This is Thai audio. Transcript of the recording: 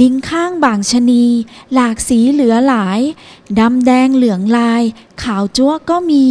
ลิงข้างบางชนี หลากสีเหลือหลาย ดำแดงเหลืองลาย ขาวจั๊วก็มี